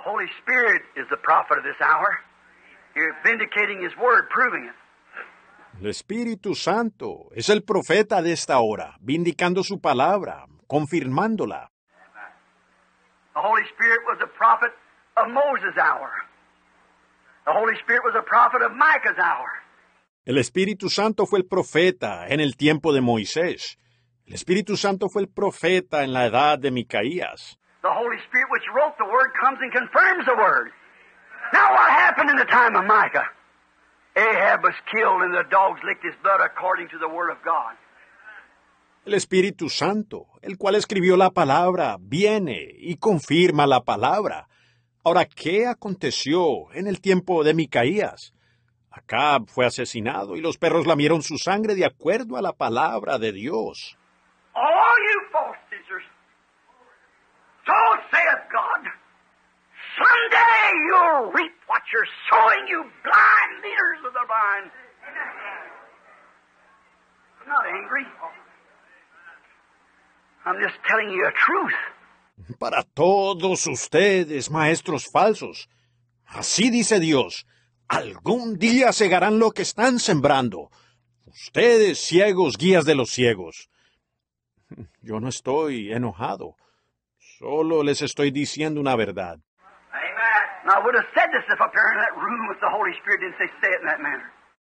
The Holy Spirit is the prophet of this hour. Here, vindicating His word, proving it. El Espíritu Santo es el profeta de esta hora, vindicando su palabra, confirmándola. The Holy Spirit was a prophet of Moses' hour. The Holy Spirit was a prophet of Micah's hour. El Espíritu Santo fue el profeta en el tiempo de Moisés. El Espíritu Santo fue el profeta en la edad de Micaías. The Holy Spirit which wrote the word comes and confirms the word. Now what happened in the time of Micah? Ahab was killed and the dogs licked his blood according to the word of God. El Espíritu Santo, el cual escribió la palabra, viene y confirma la palabra. Ahora, ¿qué aconteció en el tiempo de Micaías? Acab fue asesinado y los perros lamieron su sangre de acuerdo a la palabra de Dios. All you reap what you're you blind leaders of the blind. I'm not angry. I'm just telling you a truth. Para todos ustedes, maestros falsos. Así dice Dios, algún día segarán lo que están sembrando. Ustedes, ciegos, guías de los ciegos. Yo no estoy enojado. Solo les estoy diciendo una verdad.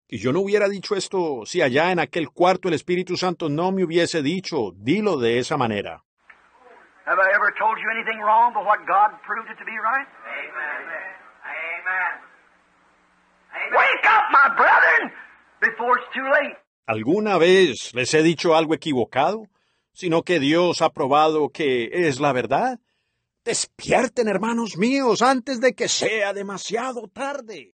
Y yo no hubiera dicho esto si allá en aquel cuarto el Espíritu Santo no me hubiese dicho, dilo de esa manera. Have I ever told you anything wrong but what God proved it to be right? Amen. Amen. Wake up, my brethren, before it's too late. ¿Alguna vez les he dicho algo equivocado? Sino que Dios ha probado que es la verdad. Despierten, hermanos míos, antes de que sea demasiado tarde.